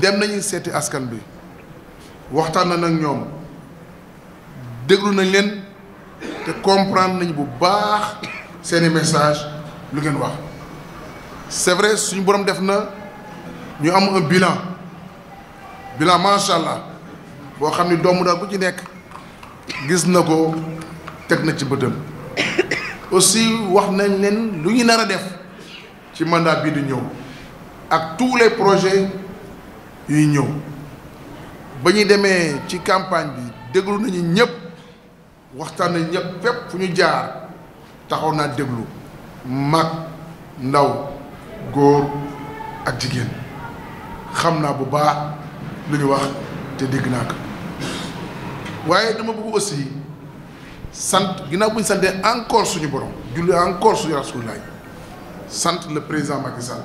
dem nañu seeti askan bi waxtaan na nag ñoom déglu nañ leen te comprendre nañ bu baax seeni message lu ngeen wax. C'est vrai suñu borom def na ñu am un bilan bilan macha allah boo xam ni doomu daal ku ci nekk gis na ko teg na ci bëtam. Aussi wax nañ leen lu ñu nar a def ci mandat bii di ñëw ak tous les projets yuy ñëw. Ba ñu demee ci campagne bi déglu nañu ñëpp waxtaan nañu ñëpp fépp fu ñu jaar taxaw naa déglu mag ndaw góor ak jigéen. Xam naa bu baax lu ñu wax te dégg naa waaye dama bëgg aussi sant ginnaaw bu ñu santee encore suñu borom julli encore suñu rasulullaay sant le président Macky Sall.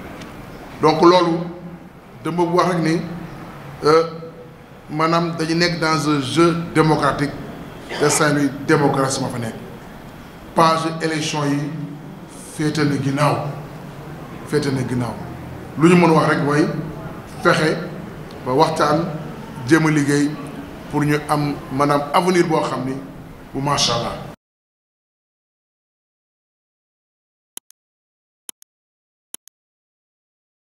donc loolu dama wax rek ni maanaam dañu nekk dans un jeu démocratique. De Saint-Louis démocratie ma fa page élection yi féete na ginnaaw. Féete na ginnaaw. Lu ñu mën wax rek mooy fexe pour ñu am maanaam avenir boo xam ni